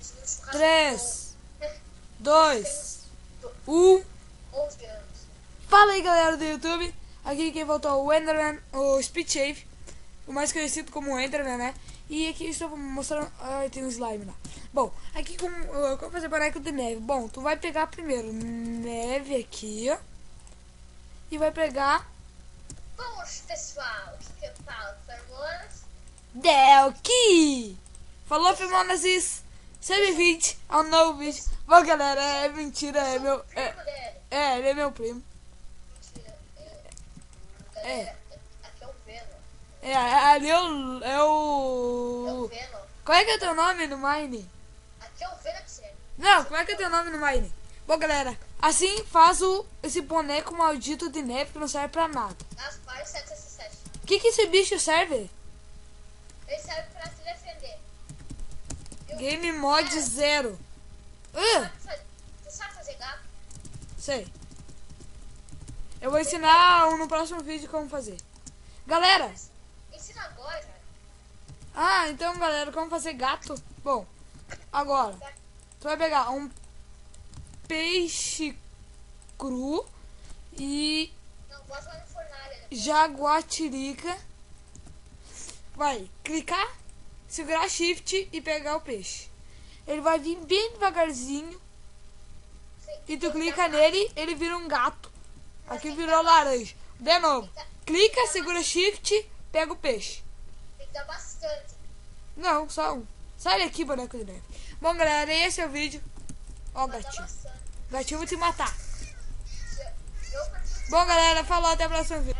Isso no churrasco 3, bom. 2, Temos 1. 11 anos. Fala aí galera do YouTube, aqui quem voltou é o Enderman, o Speedshave, o mais conhecido como Enderman, né? E aqui eu estou mostrando, ai tem um slime lá. Bom, aqui como, uh, como fazer boneco de neve? Bom, tu vai pegar primeiro neve aqui, ó, e vai pegar Bom, pessoal, o que, que eu falo? Delki! Falou, Femonazis! Seja bem-vindo ao novo vídeo. Bom, galera, é mentira, é meu, é, é, ele é meu primo. É. É. É, ali é o, é É o. Qual é que é o teu nome no Mine? Aqui é o Venom de sério. Não, como é que é teu nome no Mine? Bom, galera, assim faz o, esse boneco maldito de neve que não serve pra nada. Gaspar 767. O que que esse bicho serve? Ele serve pra Game Mod Cara, Zero. Uh, sabe fazer- Tu sabe fazer gato? sei. Eu vou ensinar no próximo vídeo como fazer. Galera, Ensina agora, ah, então galera, como fazer gato? Bom, agora, tu vai pegar um peixe cru e Não, né? jaguatirica. Vai clicar, segurar shift e pegar o peixe. Ele vai vir bem devagarzinho e tu clica nele, ele vira um gato. Aqui virou laranja. De novo, clica, segura shift, pega o peixe. Tem que dar bastante. Não, só um. Sai daqui, boneco de neve. Bom, galera, esse é o vídeo. Ó, gatinho. Gatinho, vou te matar. Bom, galera, falou, até o próximo vídeo.